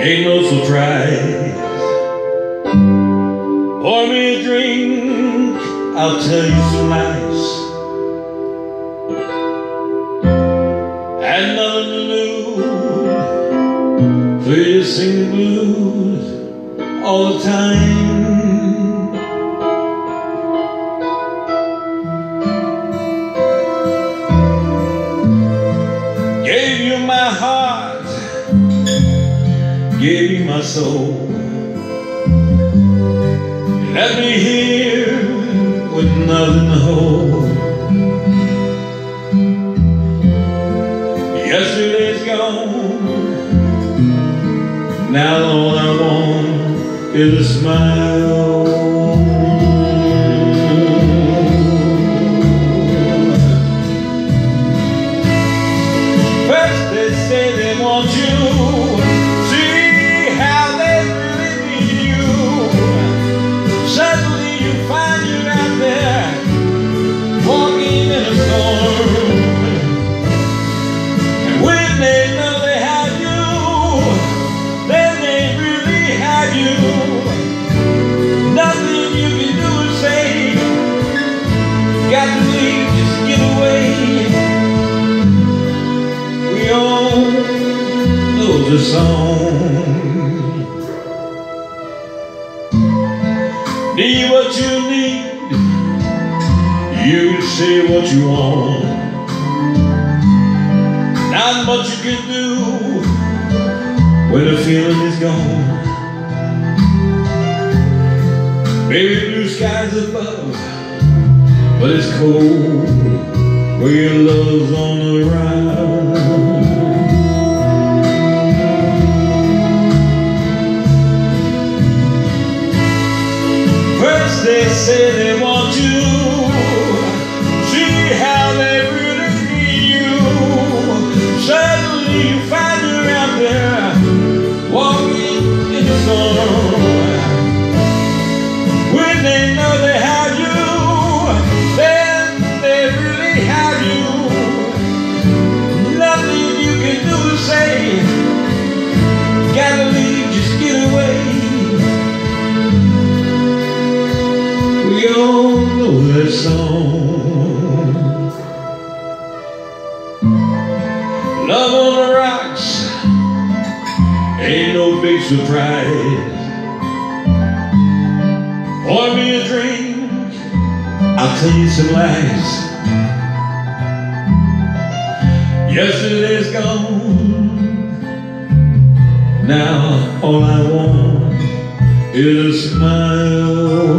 Ain't no surprise. Pour me a drink, I'll tell you some lies. And nothing to lose. Facing blues all the time. My soul. Left me here with nothing to hold. Yesterday's gone. Now all I want is a smile. Song. Need what you need. You say what you want. Not much you can do when the feeling is gone. Maybe blue skies above, but it's cold where your love's on the run. First they say they want you, Love on the rocks ain't no big surprise. Pour me a drink, I'll tell you some lies. Yesterday's gone. Now all I want is a smile.